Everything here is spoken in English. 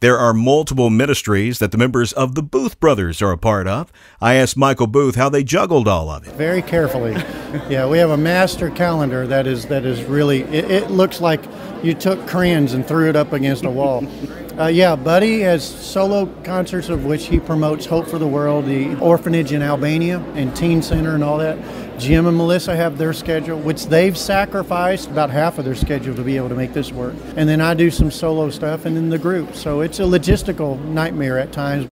There are multiple ministries that the members of the Booth Brothers are a part of. I asked Michael Booth how they juggled all of it. Very carefully. yeah, we have a master calendar that is that is really. It, it looks like you took crayons and threw it up against a wall. Uh, yeah, Buddy has solo concerts of which he promotes Hope for the World, the orphanage in Albania, and Teen Center, and all that. Jim and Melissa have their schedule, which they've sacrificed about half of their schedule to be able to make this work. And then I do some solo stuff, and then the group. So it's a logistical nightmare at times.